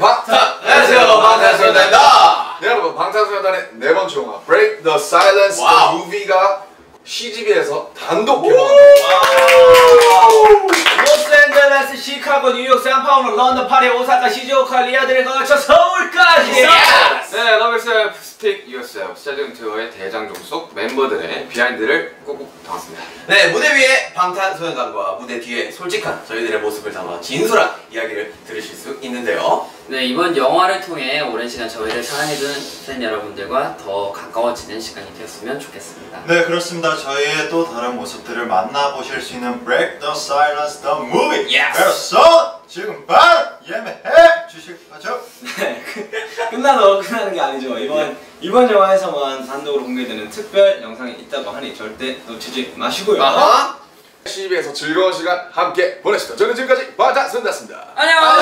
방탄 안녕하세요, 방탄소년단입니다. 네, 여러분 방탄소년단의 네 번째 영화 Break the Silence 와우. the Movie가 CGV에서 단독 개봉합니다. 로스앤젤레스, 시카고, 뉴욕, 샌파울루, 런던, 파리, 오사카, 시즈오카, 리아드를 거쳐 서울까지. 네, Love Yourself Speak Yourself 스타디움 투어의 대장정 속 멤버들의 비하인드를 꾹꾹 담았습니다. 네, 무대 위에 방탄소년단과 무대 뒤에 솔직한 저희들의 모습을 담아 진솔한 이야기를 들으실 수 있는데요. 네 이번 영화를 통해 오랜 시간 저희를 사랑해준 팬 여러분들과 더 가까워지는 시간이 되었으면 좋겠습니다. 네 그렇습니다. 저희의 또 다른 모습들을 만나보실 수 있는 Break the Silence the Movie Yes. 그래서 지금 바로 예매해 주실 거죠? 네, 끝나도 끝나는 게 아니죠. 이번 이번 영화에서만 단독으로 공개되는 특별 영상이 있다고 하니 절대 놓치지 마시고요. 아하. CGV에서 즐거운 시간 함께 보내시죠. 저는 지금까지 방탄소년단이었습니다. 안녕. 안녕.